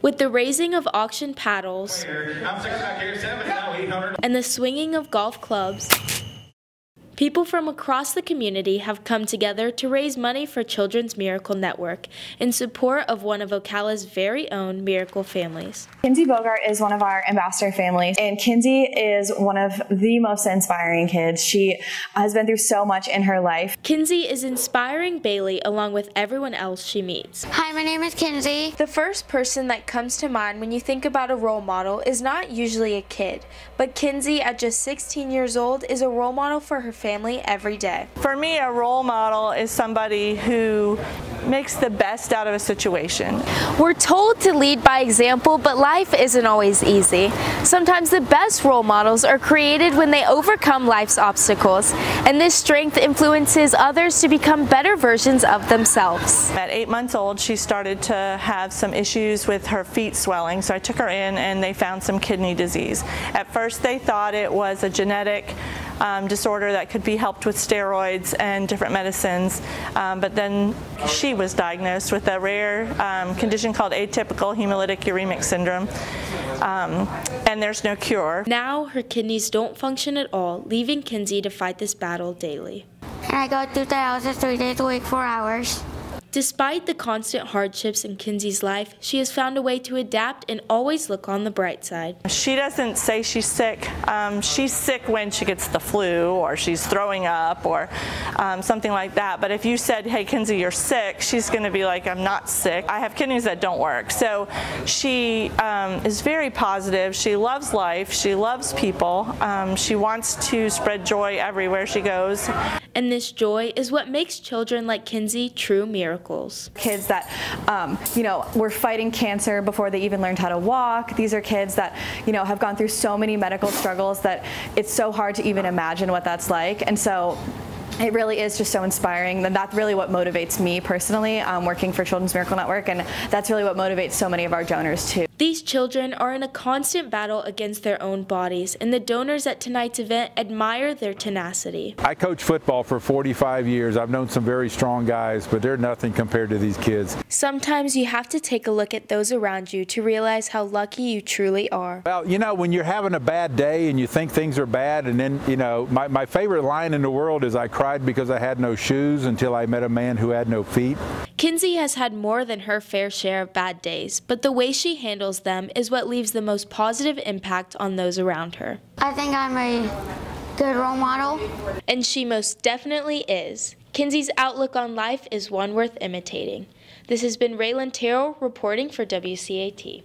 With the raising of auction paddles and the swinging of golf clubs, People from across the community have come together to raise money for Children's Miracle Network in support of one of Ocala's very own miracle families. Kinsey Bogart is one of our ambassador families, and Kinsey is one of the most inspiring kids. She has been through so much in her life. Kinsey is inspiring Bailey along with everyone else she meets. Hi, my name is Kinsey. The first person that comes to mind when you think about a role model is not usually a kid, but Kinsey, at just 16 years old, is a role model for her family family every day. For me, a role model is somebody who makes the best out of a situation. We're told to lead by example, but life isn't always easy. Sometimes the best role models are created when they overcome life's obstacles, and this strength influences others to become better versions of themselves. At eight months old, she started to have some issues with her feet swelling, so I took her in and they found some kidney disease. At first, they thought it was a genetic um, disorder that could be helped with steroids and different medicines. Um, but then she was diagnosed with a rare um, condition called atypical hemolytic uremic syndrome. Um, and there's no cure. Now her kidneys don't function at all, leaving Kinsey to fight this battle daily. And I go to dialysis three days a week, four hours. Despite the constant hardships in Kinsey's life, she has found a way to adapt and always look on the bright side. She doesn't say she's sick. Um, she's sick when she gets the flu or she's throwing up or um, something like that. But if you said, hey, Kinsey, you're sick, she's going to be like, I'm not sick. I have kidneys that don't work. So she um, is very positive. She loves life. She loves people. Um, she wants to spread joy everywhere she goes. And this joy is what makes children like Kinsey true miracles. Kids that, um, you know, were fighting cancer before they even learned how to walk. These are kids that, you know, have gone through so many medical struggles that it's so hard to even imagine what that's like. And so it really is just so inspiring and that's really what motivates me personally um, working for Children's Miracle Network and that's really what motivates so many of our donors too. These children are in a constant battle against their own bodies, and the donors at tonight's event admire their tenacity. I coach football for 45 years. I've known some very strong guys, but they're nothing compared to these kids. Sometimes you have to take a look at those around you to realize how lucky you truly are. Well, you know, when you're having a bad day and you think things are bad, and then, you know, my, my favorite line in the world is I cried because I had no shoes until I met a man who had no feet. Kinsey has had more than her fair share of bad days, but the way she handles them is what leaves the most positive impact on those around her. I think I'm a good role model. And she most definitely is. Kinsey's outlook on life is one worth imitating. This has been Raylan Terrell reporting for WCAT.